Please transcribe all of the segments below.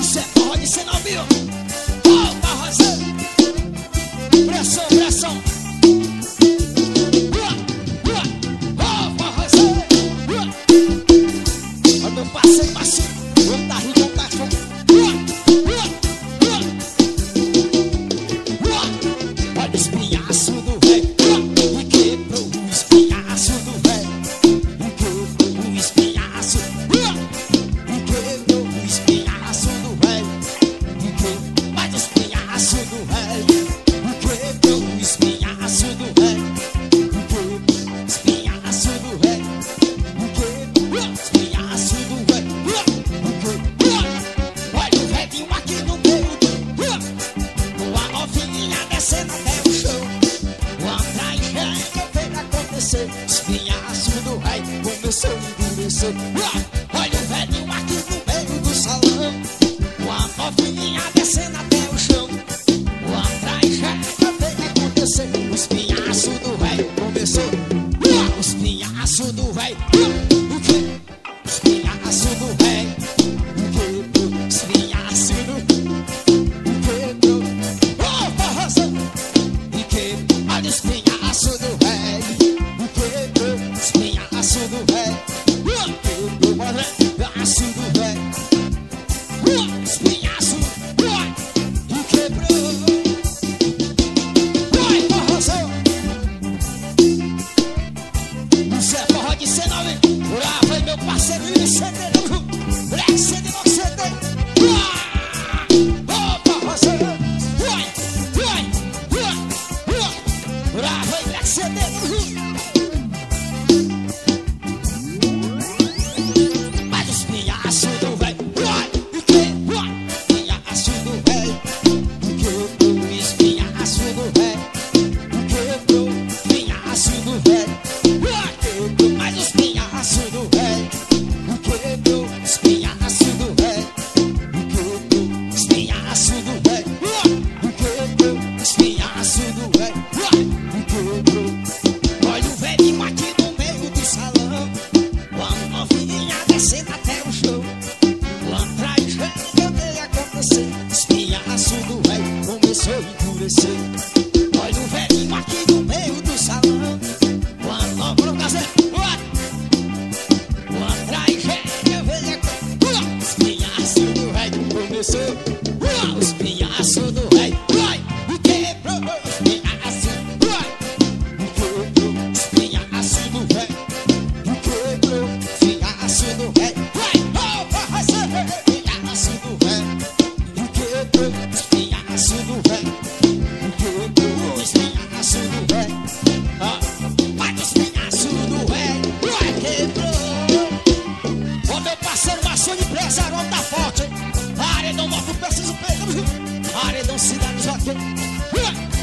Isso é forró de Senalmil.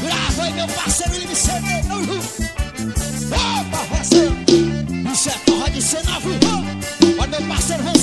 Bravo aí, meu parceiro, ele me cedeu. Opa, você. Isso é porra de cenário. Olha, meu parceiro, vem.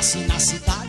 assim na cidade.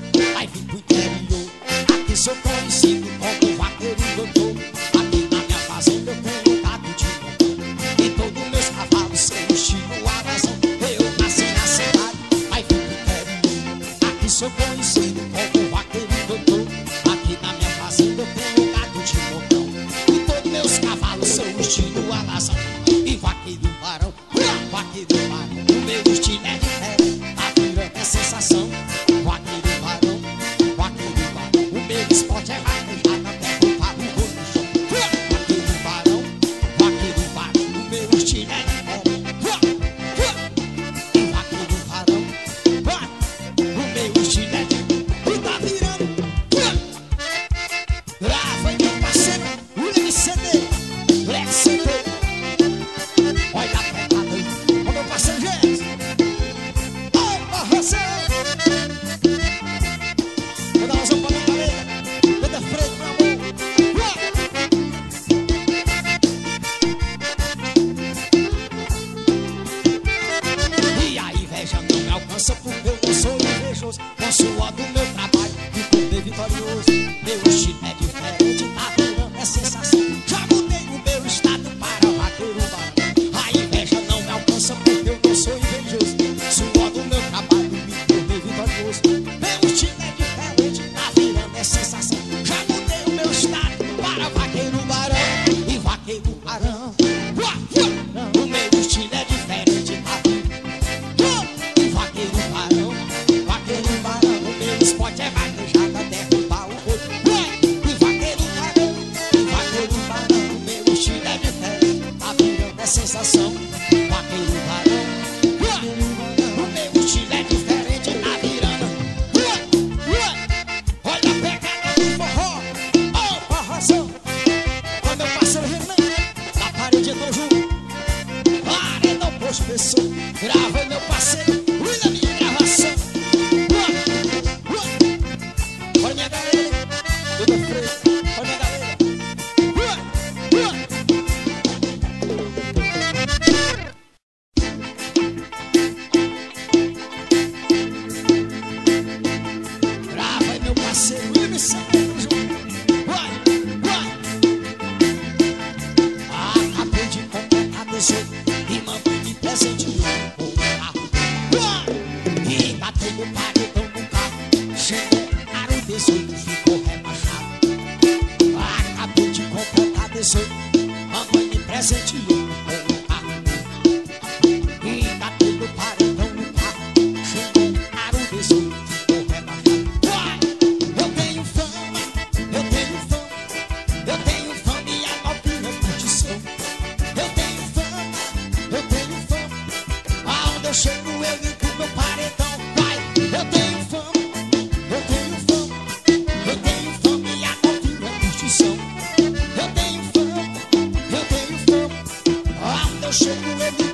shaking every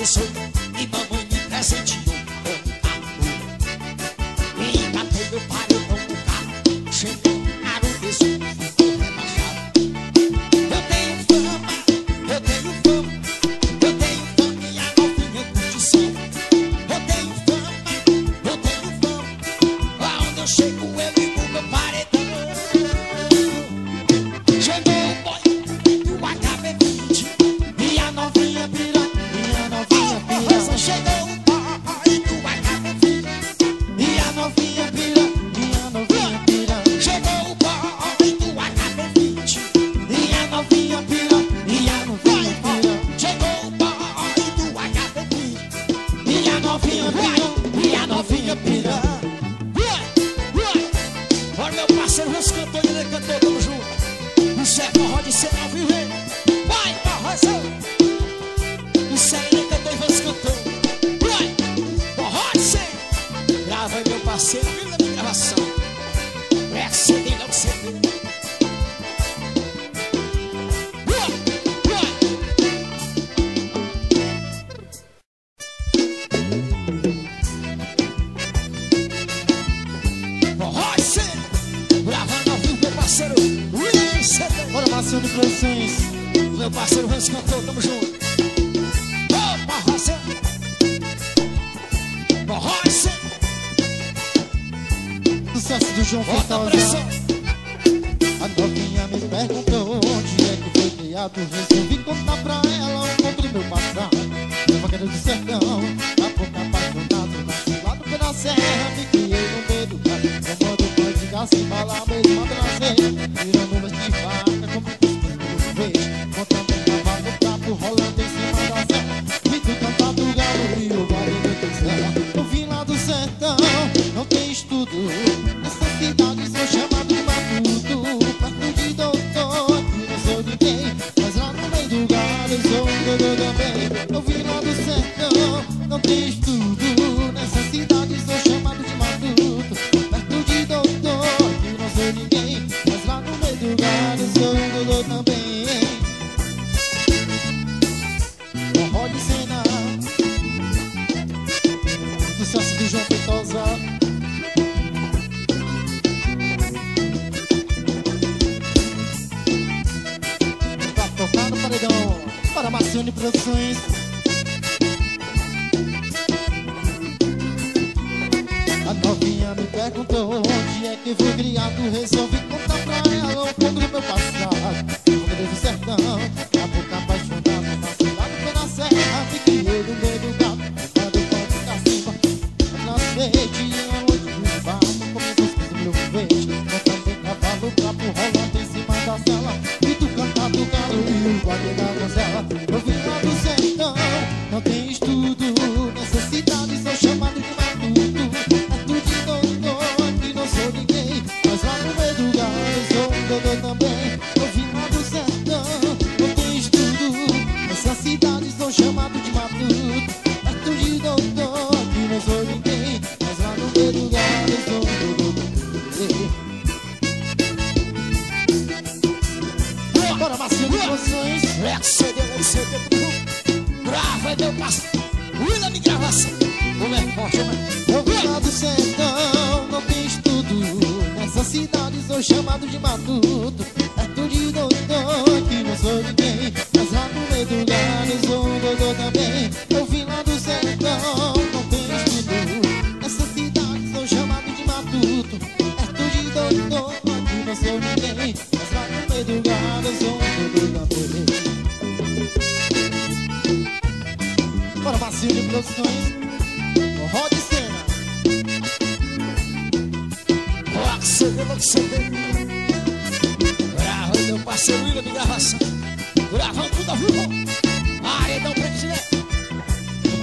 do meu Não tem estudo. Nessa cidade sou chamado de matuto Perto de doutor Que não sou ninguém. Mas lá no meio do galo Eu sou doutor também. Forró de cena. Sucesso do João Feitosa Pra tocar no paredão. Para Marcione Produções que fui criado Resolvi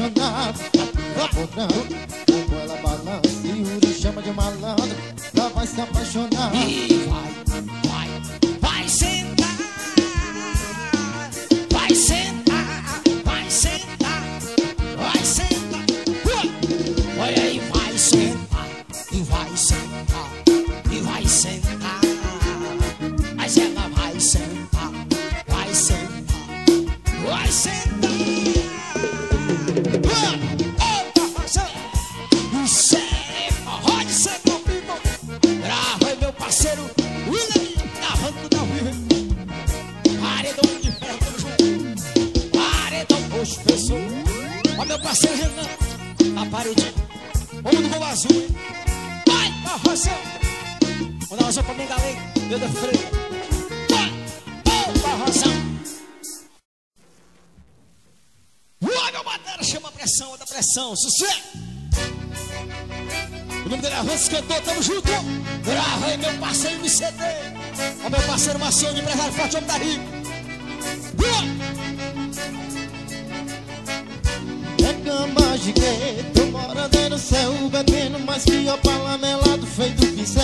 apaixonado, abordando. Como ela balança e o chama de malandro, ela vai se apaixonar. Ó meu parceiro maçã, empresário forte, homem da rico. É cama gigante, tô morando no céu, bebendo mais que a palamelado feito pincel.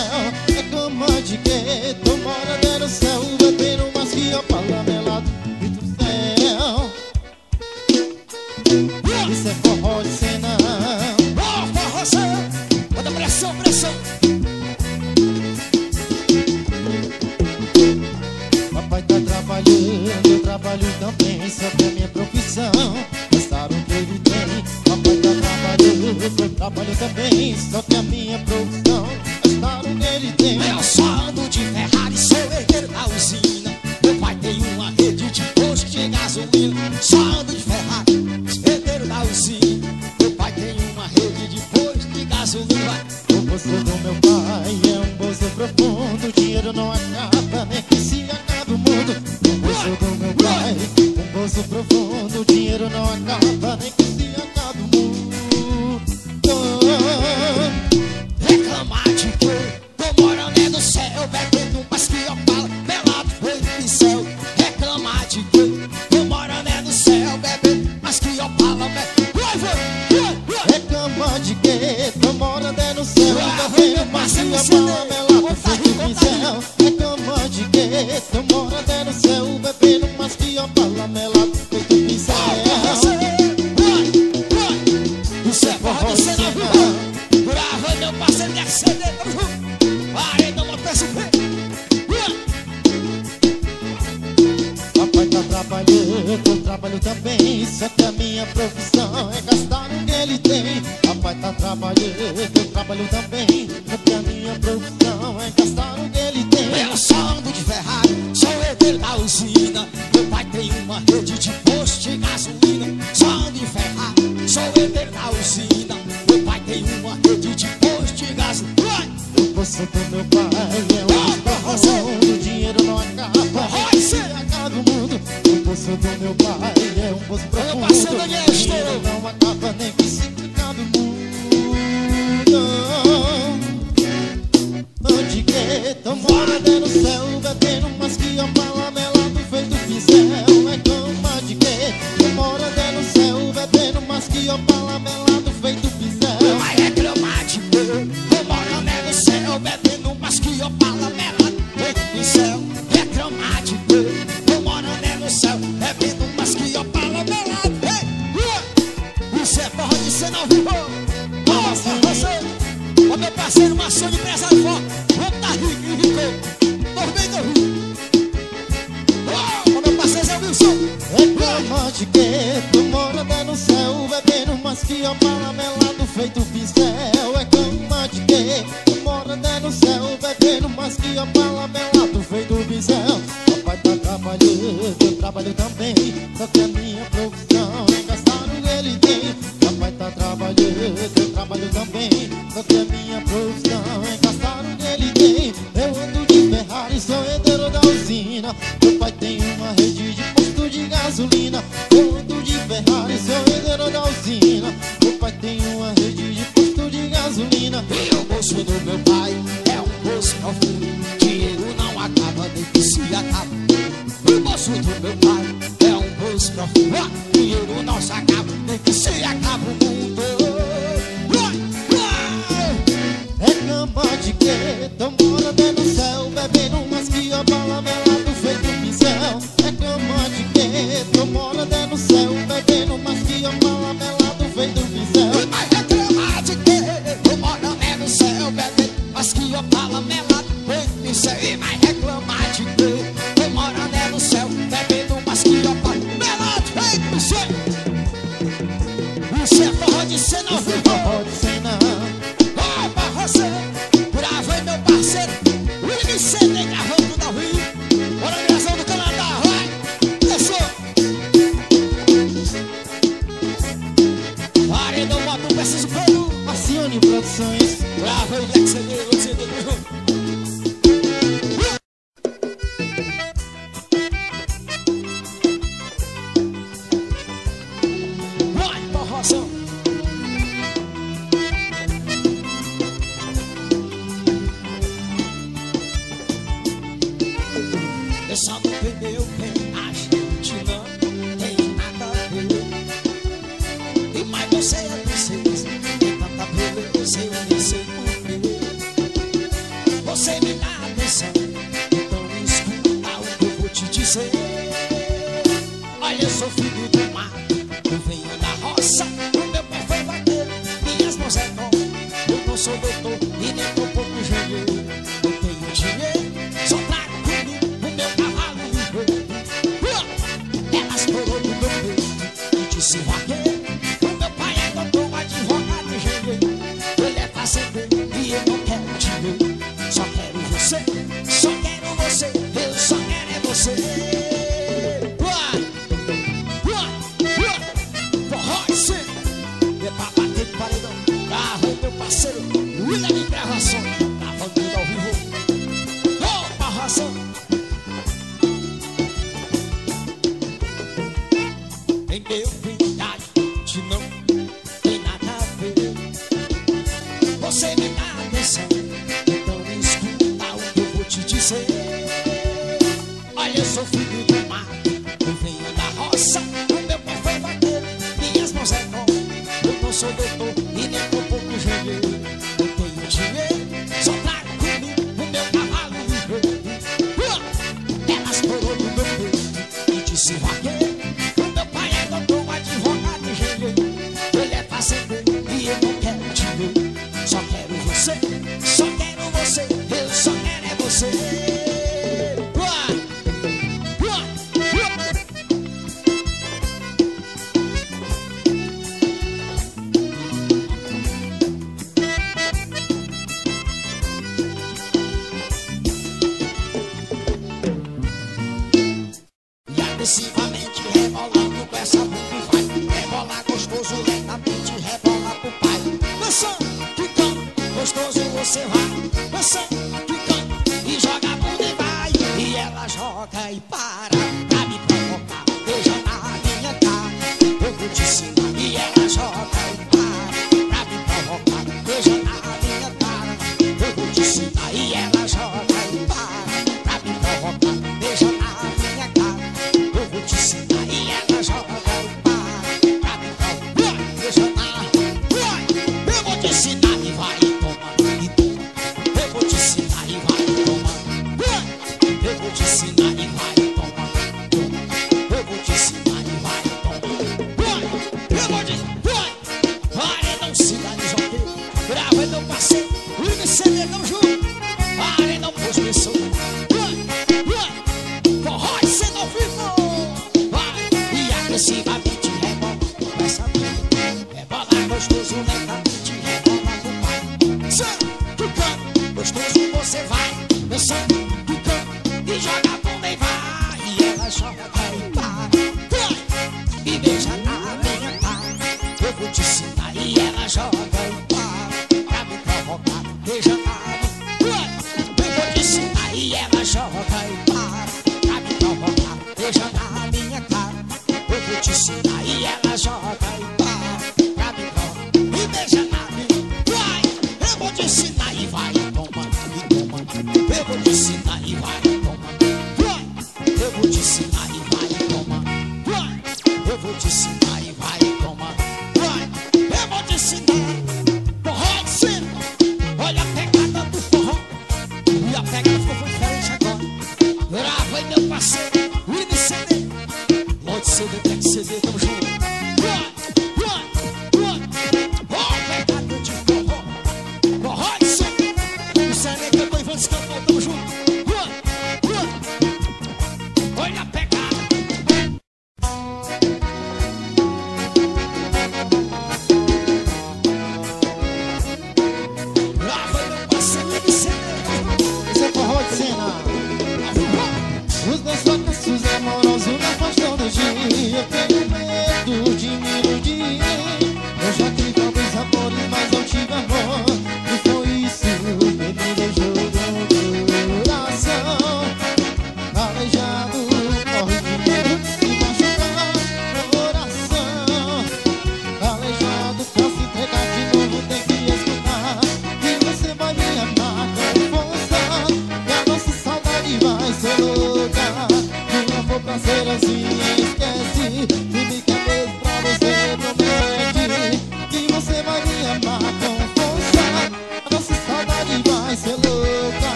É cama gigante, tô morando no céu, bebendo mais que a palamelado face to face, look me